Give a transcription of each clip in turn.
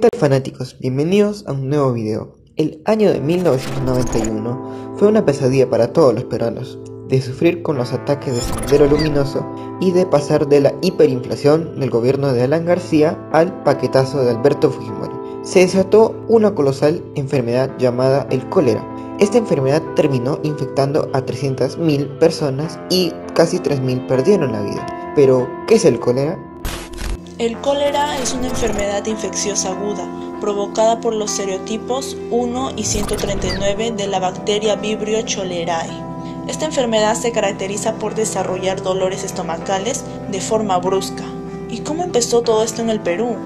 ¿Qué tal fanáticos? Bienvenidos a un nuevo video. El año de 1991 fue una pesadilla para todos los peruanos, de sufrir con los ataques de Sendero Luminoso y de pasar de la hiperinflación del gobierno de Alan García al paquetazo de Alberto Fujimori. Se desató una colosal enfermedad llamada el cólera. Esta enfermedad terminó infectando a 300.000 personas y casi 3.000 perdieron la vida. Pero, ¿qué es el cólera? El cólera es una enfermedad infecciosa aguda provocada por los serotipos 1 y 139 de la bacteria Vibrio cholerae. Esta enfermedad se caracteriza por desarrollar dolores estomacales de forma brusca. ¿Y cómo empezó todo esto en el Perú?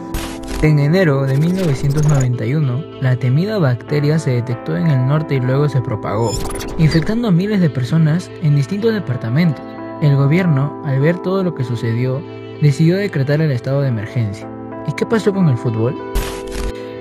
En enero de 1991, la temida bacteria se detectó en el norte y luego se propagó, infectando a miles de personas en distintos departamentos. El gobierno, al ver todo lo que sucedió, decidió decretar el estado de emergencia. ¿Y qué pasó con el fútbol?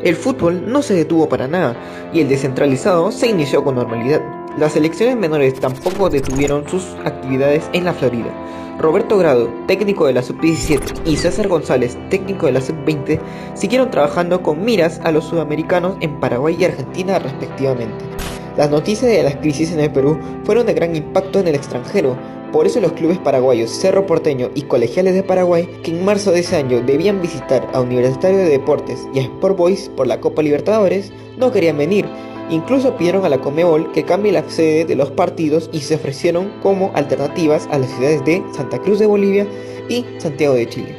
El fútbol no se detuvo para nada y el descentralizado se inició con normalidad. Las selecciones menores tampoco detuvieron sus actividades en la Florida. Roberto Grado, técnico de la Sub-17, y César González, técnico de la Sub-20, siguieron trabajando con miras a los sudamericanos en Paraguay y Argentina respectivamente. Las noticias de las crisis en el Perú fueron de gran impacto en el extranjero, por eso los clubes paraguayos Cerro Porteño y Colegiales de Paraguay, que en marzo de ese año debían visitar a Universitario de Deportes y a Sport Boys por la Copa Libertadores, no querían venir. Incluso pidieron a la Comebol que cambie la sede de los partidos y se ofrecieron como alternativas a las ciudades de Santa Cruz de Bolivia y Santiago de Chile.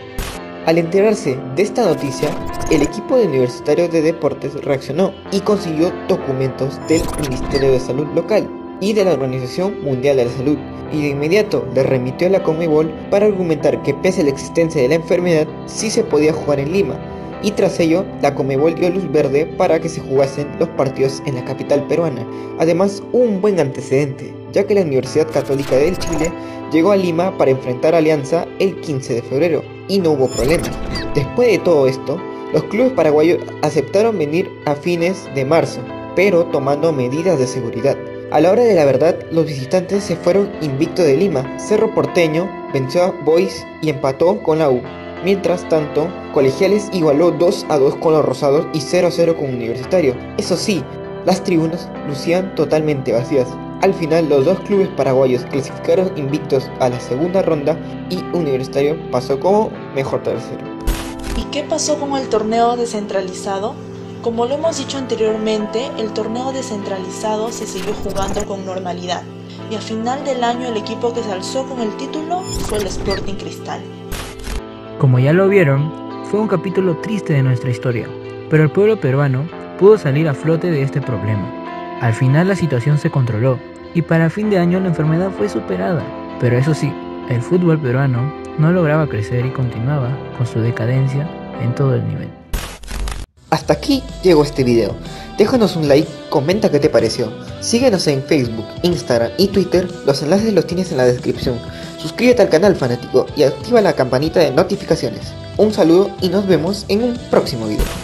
Al enterarse de esta noticia, el equipo de Universitario de Deportes reaccionó y consiguió documentos del Ministerio de Salud local y de la Organización Mundial de la Salud y de inmediato le remitió a la Comebol para argumentar que pese a la existencia de la enfermedad sí se podía jugar en Lima y tras ello la Comebol dio luz verde para que se jugasen los partidos en la capital peruana. Además un buen antecedente, ya que la Universidad Católica del Chile llegó a Lima para enfrentar a Alianza el 15 de febrero y no hubo problema. Después de todo esto, los clubes paraguayos aceptaron venir a fines de marzo, pero tomando medidas de seguridad. A la hora de la verdad, los visitantes se fueron invicto de Lima. Cerro Porteño venció a Boys y empató con la U. Mientras tanto, Colegiales igualó 2 a 2 con los Rosados y 0 a 0 con Universitario. Eso sí, las tribunas lucían totalmente vacías. Al final, los dos clubes paraguayos clasificaron invictos a la segunda ronda y Universitario pasó como mejor tercero. ¿Y qué pasó con el torneo descentralizado? Como lo hemos dicho anteriormente, el torneo descentralizado se siguió jugando con normalidad y a final del año el equipo que se alzó con el título fue el Sporting Cristal. Como ya lo vieron, fue un capítulo triste de nuestra historia, pero el pueblo peruano pudo salir a flote de este problema. Al final la situación se controló y para fin de año la enfermedad fue superada, pero eso sí, el fútbol peruano no lograba crecer y continuaba con su decadencia en todo el nivel. Hasta aquí llegó este video. Déjanos un like, comenta qué te pareció. Síguenos en Facebook, Instagram y Twitter, los enlaces los tienes en la descripción. Suscríbete al canal fanático y activa la campanita de notificaciones. Un saludo y nos vemos en un próximo video.